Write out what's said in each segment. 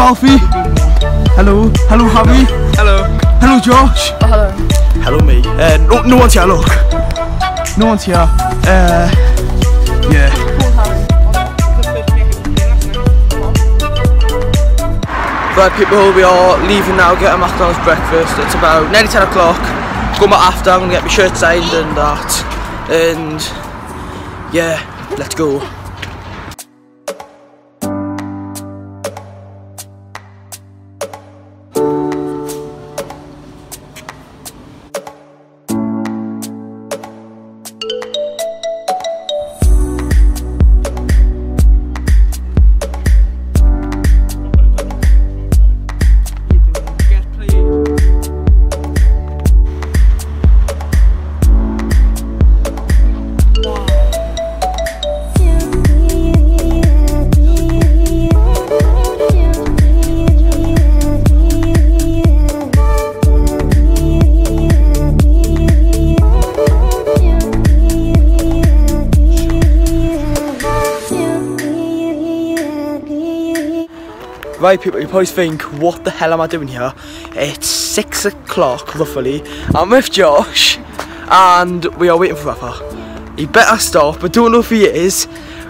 Hello, Alfie. Hello. Hello, Harry. Hello. Hello, Josh. hello. Hello, me. Uh, no, no one's here, look. No one's here. Uh, yeah. Right, people, we are leaving now, get a McDonald's breakfast. It's about nearly 10 o'clock. Going back after, I'm gonna get my shirt signed and that. And yeah, let's go. Right people, you probably think, what the hell am I doing here? It's six o'clock roughly. I'm with Josh and we are waiting for Rafa. He better stop, but don't know if he is.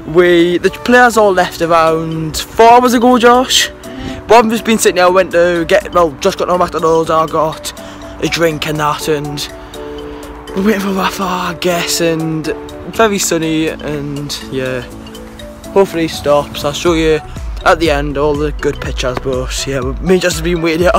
We the players all left around four hours ago, Josh. But I've just been sitting here, I went to get well, just got no McDonald's, I got a drink and that and we're waiting for Rafa, I guess, and very sunny and yeah. Hopefully he stops. I'll show you at the end all the good pictures but yeah me just been waiting here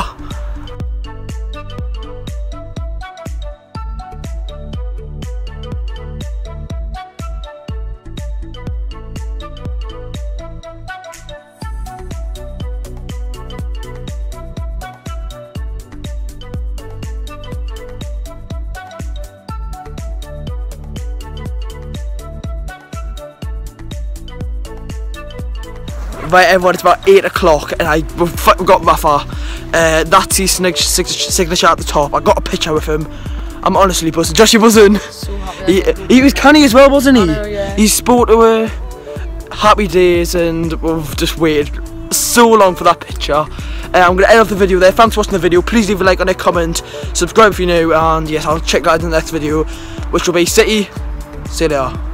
Right everyone, it's about 8 o'clock and I we've we've got Rafa. Uh, that's his signature, at the top. I got a picture with him. I'm honestly buzzing. Josh, you buzzing? So. He, he was canny as well, wasn't he? Know, yeah. He spoke to her. Happy days and we've just waited so long for that picture. Uh, I'm going to end off the video there. Thanks for watching the video. Please leave a like and a comment. Subscribe if you're new and yes, I'll check guys in the next video which will be City. See you later.